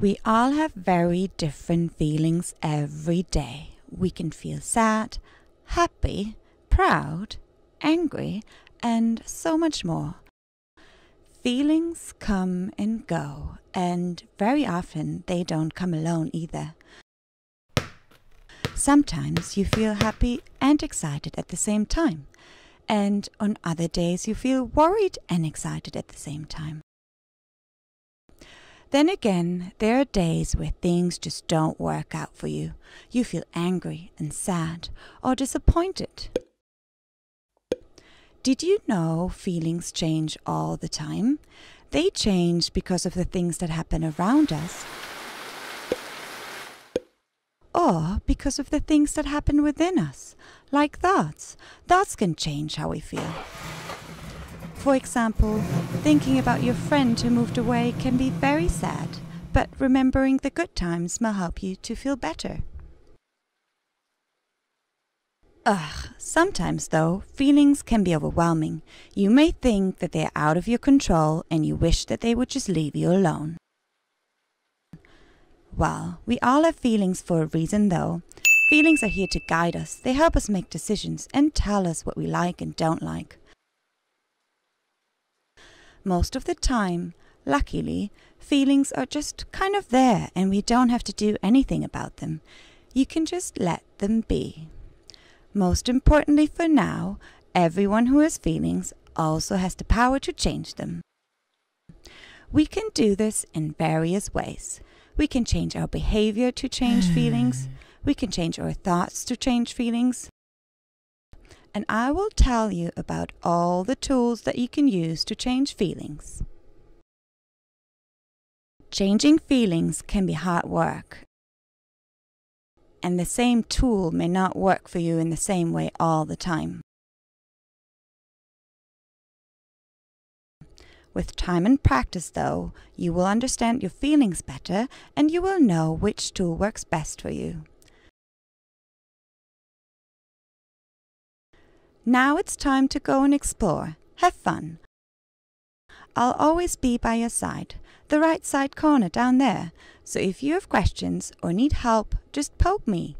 We all have very different feelings every day. We can feel sad, happy, proud, angry, and so much more. Feelings come and go, and very often they don't come alone either. Sometimes you feel happy and excited at the same time, and on other days you feel worried and excited at the same time. Then again, there are days where things just don't work out for you. You feel angry and sad or disappointed. Did you know feelings change all the time? They change because of the things that happen around us or because of the things that happen within us, like thoughts. Thoughts can change how we feel. For example, thinking about your friend who moved away can be very sad, but remembering the good times will help you to feel better. Ugh, sometimes though, feelings can be overwhelming. You may think that they are out of your control and you wish that they would just leave you alone. Well, we all have feelings for a reason though. Feelings are here to guide us. They help us make decisions and tell us what we like and don't like. Most of the time, luckily, feelings are just kind of there and we don't have to do anything about them. You can just let them be. Most importantly for now, everyone who has feelings also has the power to change them. We can do this in various ways. We can change our behavior to change hmm. feelings. We can change our thoughts to change feelings and I will tell you about all the tools that you can use to change feelings. Changing feelings can be hard work, and the same tool may not work for you in the same way all the time. With time and practice, though, you will understand your feelings better and you will know which tool works best for you. Now it's time to go and explore. Have fun. I'll always be by your side, the right side corner down there. So if you have questions or need help, just poke me.